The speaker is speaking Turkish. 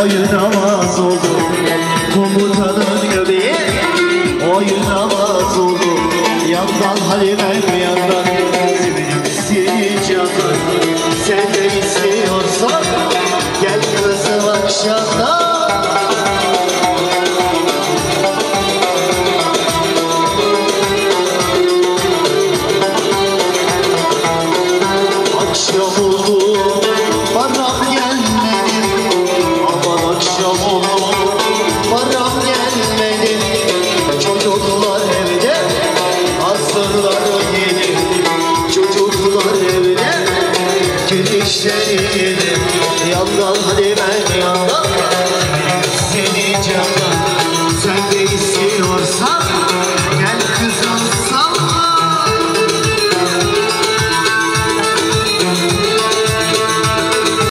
oynamaz oldu Komutanın göbeği. Oynamaz oldu Yandan Halil'e yandan? İsteyeceğim Sen de istiyorsan gel kızım akşamdan Akşam oldu Param gelmedi. Çocuklar evde Asırları yedi Çocuklar evde Gülüşleri yedi. Yandan hadi ben yandan. Seni candan Sen de istiyorsan